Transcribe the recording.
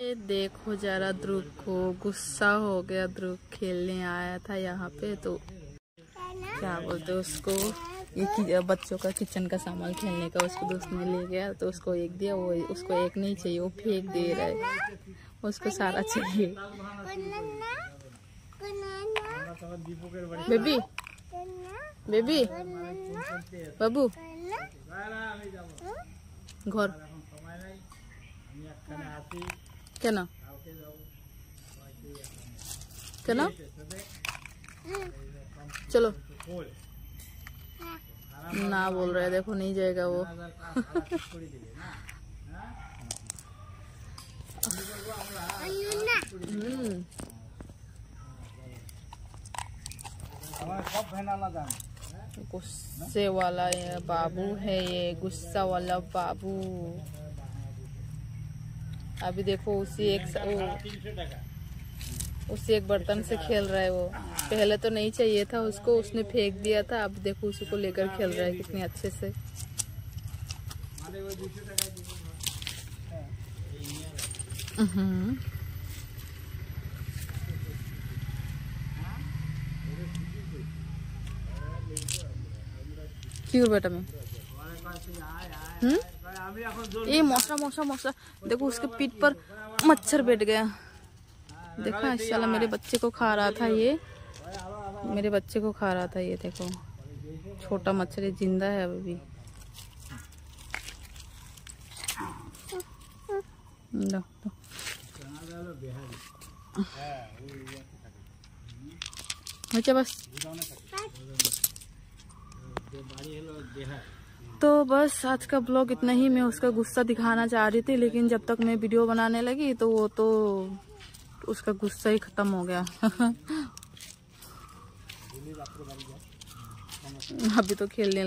ये देखो जरा ध्रुव को, गुस्सा हो गया, ध्रुव खेलने आया था यहाँ पे तो क्या बोलते उसको? ये बच्चों का किचन का सामान खेलने का उसको दोस्त ने ले गया तो उसको एक दिया, वो उसको एक नहीं चाहिए, वो फेंक दे रहा है। उसको सारा चाहिए। बेबी बेबी, बाबू, घर। কেন কেন चलो ना बोल रहे देखो नहीं जाएगा वो हम्म गुस्से वाला ये बाबू है ये गुस्सा वाला बाबू अभी देखो उसी एक उसी एक बर्तन से खेल रहा है वो। पहले तो नहीं चाहिए था उसको उसने फेंक दिया था अब देखो उसी को लेकर खेल रहा है कितने अच्छे से। हम्म। क्यों बेटा मैं? हम्म? ये मौसा मौसा मौसा। देखो उसके पीठ पर मच्छर बैठ गया। देखा साला मेरे बच्चे को खा रहा था ये। मेरे बच्चे को खा रहा था ये देखो। छोटा मच्छर ये ज़िंदा है अभी भी। लो, लो। अच्छा बस। तो बस आज का ब्लॉग इतना ही। मैं उसका गुस्सा दिखाना चाह रही थी, लेकिन जब तक मैं वीडियो बनाने लगी तो वो तो उसका गुस्सा ही खत्म हो गया। अभी तो खेलने लगा।